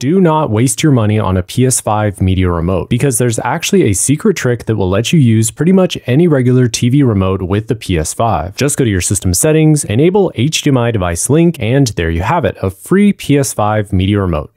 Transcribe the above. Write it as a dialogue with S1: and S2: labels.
S1: do not waste your money on a PS5 media remote because there's actually a secret trick that will let you use pretty much any regular TV remote with the PS5. Just go to your system settings, enable HDMI device link, and there you have it, a free PS5 media remote.